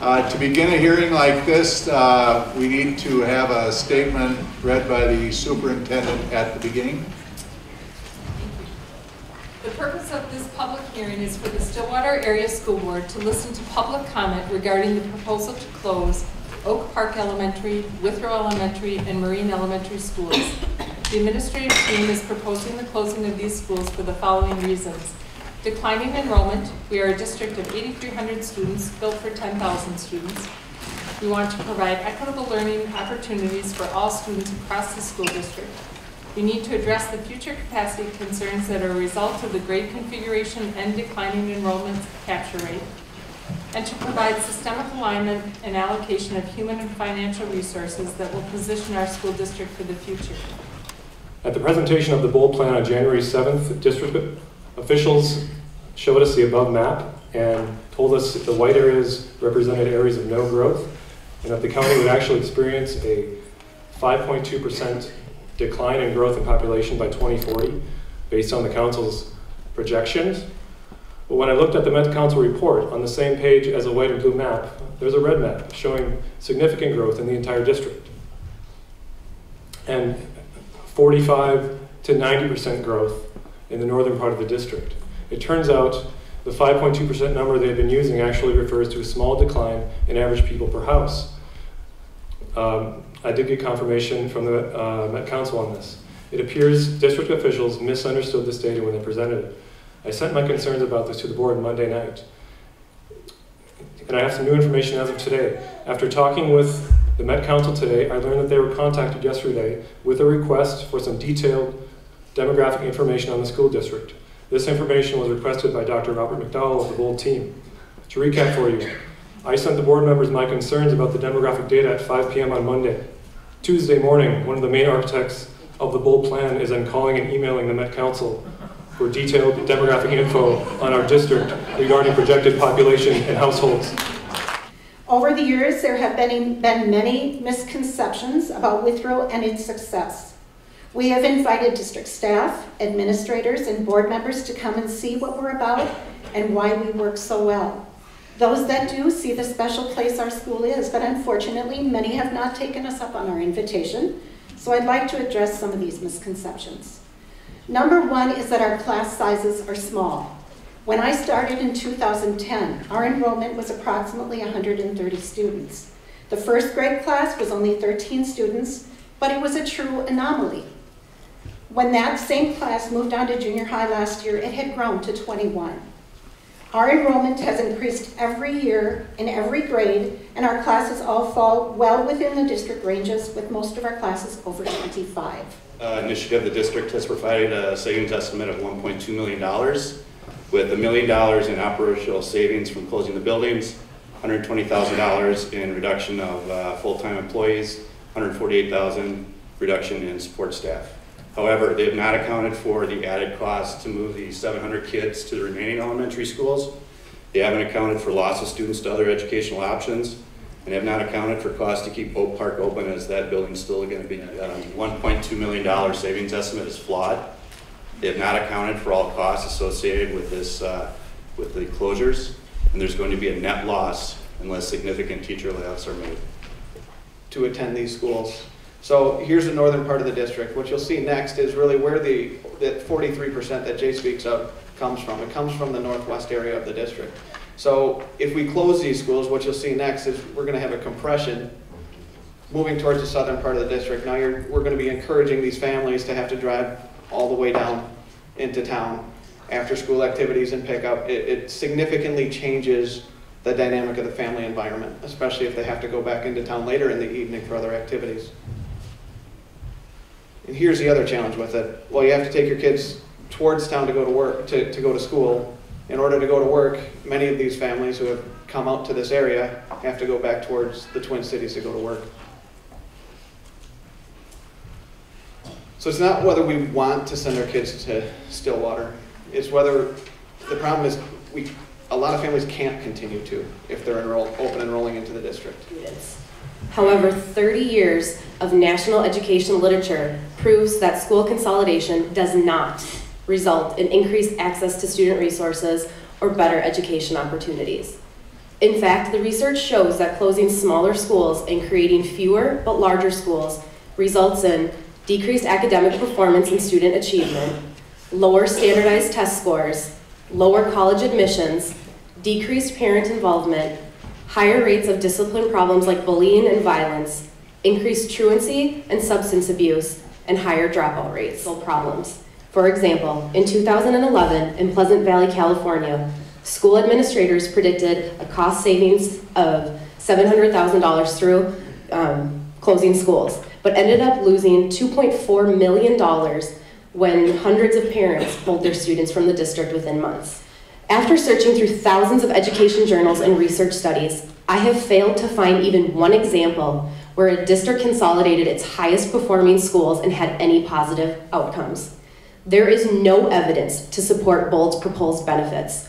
Uh, To begin a hearing like this, uh, we need to have a statement read by the superintendent at the beginning. The purpose of this public hearing is for the Stillwater Area School Board to listen to public comment regarding the proposal to close Oak Park Elementary, Withrow Elementary, and Marine Elementary schools. The administrative team is proposing the closing of these schools for the following reasons. Declining enrollment, we are a district of 8,300 students, built for 10,000 students. We want to provide equitable learning opportunities for all students across the school district. We need to address the future capacity concerns that are a result of the grade configuration and declining enrollment capture rate, and to provide systemic alignment and allocation of human and financial resources that will position our school district for the future. At the presentation of the bold plan on January 7th, district officials showed us the above map and told us that the white areas represented areas of no growth and that the county would actually experience a 5.2% decline in growth in population by 2040 based on the council's projections. But when I looked at the Met Council report on the same page as a white and blue map, there's a red map showing significant growth in the entire district. And 45 to 90% growth in the northern part of the district. It turns out the 5.2% number they've been using actually refers to a small decline in average people per house. Um, I did get confirmation from the uh, Met Council on this. It appears district officials misunderstood this data when they presented it. I sent my concerns about this to the board Monday night. And I have some new information as of today. After talking with the Met Council today, I learned that they were contacted yesterday with a request for some detailed demographic information on the school district. This information was requested by Dr. Robert McDowell of the BOLD team. To recap for you, I sent the board members my concerns about the demographic data at 5 p.m. on Monday. Tuesday morning, one of the main architects of the BOLD plan is then calling and emailing the Met Council for detailed demographic info on our district regarding projected population and households. Over the years, there have been, been many misconceptions about Withrow and its success. We have invited district staff, administrators, and board members to come and see what we're about and why we work so well. Those that do see the special place our school is, but unfortunately, many have not taken us up on our invitation, so I'd like to address some of these misconceptions. Number one is that our class sizes are small. When I started in 2010, our enrollment was approximately 130 students. The first grade class was only 13 students, but it was a true anomaly. When that same class moved on to junior high last year, it had grown to 21. Our enrollment has increased every year in every grade, and our classes all fall well within the district ranges, with most of our classes over 25. Uh, initiative, the district has provided a savings estimate of $1.2 million, with a million dollars in operational savings from closing the buildings, $120,000 in reduction of uh, full-time employees, 148,000 reduction in support staff. However, they have not accounted for the added cost to move the 700 kids to the remaining elementary schools. They haven't accounted for loss of students to other educational options, and have not accounted for costs to keep Oak Park open as that building's still going to be, um, $1.2 million savings estimate is flawed. They have not accounted for all costs associated with this, uh, with the closures, and there's going to be a net loss unless significant teacher layoffs are made. to attend these schools. So here's the northern part of the district. What you'll see next is really where the, that 43% that Jay speaks of comes from. It comes from the northwest area of the district. So if we close these schools, what you'll see next is we're going to have a compression moving towards the southern part of the district. Now you're, we're going to be encouraging these families to have to drive all the way down into town after school activities and pickup. It, it significantly changes the dynamic of the family environment, especially if they have to go back into town later in the evening for other activities. And here's the other challenge with it. Well, you have to take your kids towards town to go to work, to, to go to school. In order to go to work, many of these families who have come out to this area have to go back towards the Twin Cities to go to work. So it's not whether we want to send our kids to Stillwater. It's whether, the problem is, we, a lot of families can't continue to if they're enroll, open enrolling into the district. students. However, 30 years of national education literature proves that school consolidation does not result in increased access to student resources or better education opportunities. In fact, the research shows that closing smaller schools and creating fewer but larger schools results in decreased academic performance and student achievement, lower standardized test scores, lower college admissions, decreased parent involvement, higher rates of discipline problems like bullying and violence, increased truancy and substance abuse, and higher dropout rates. Problems. For example, in 2011, in Pleasant Valley, California, school administrators predicted a cost savings of $700,000 through um, closing schools, but ended up losing $2.4 million when hundreds of parents pulled their students from the district within months. After searching through thousands of education journals and research studies, I have failed to find even one example where a district consolidated its highest performing schools and had any positive outcomes. There is no evidence to support Bold's proposed benefits.